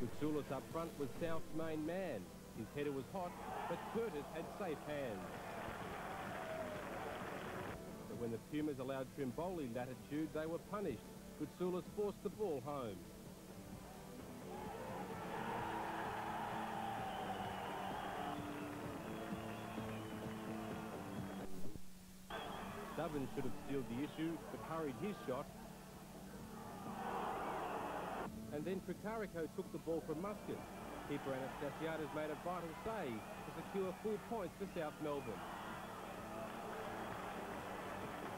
Koutsoulis up front was South's main man. His header was hot, but Curtis had safe hands. But when the Pumas allowed Trimboli latitude, they were punished. Koutsoulis forced the ball home. Stubbins should have sealed the issue, but hurried his shot. And then Tricarico took the ball from Muscat. Keeper Anastasiadis made a vital save to secure full points for South Melbourne.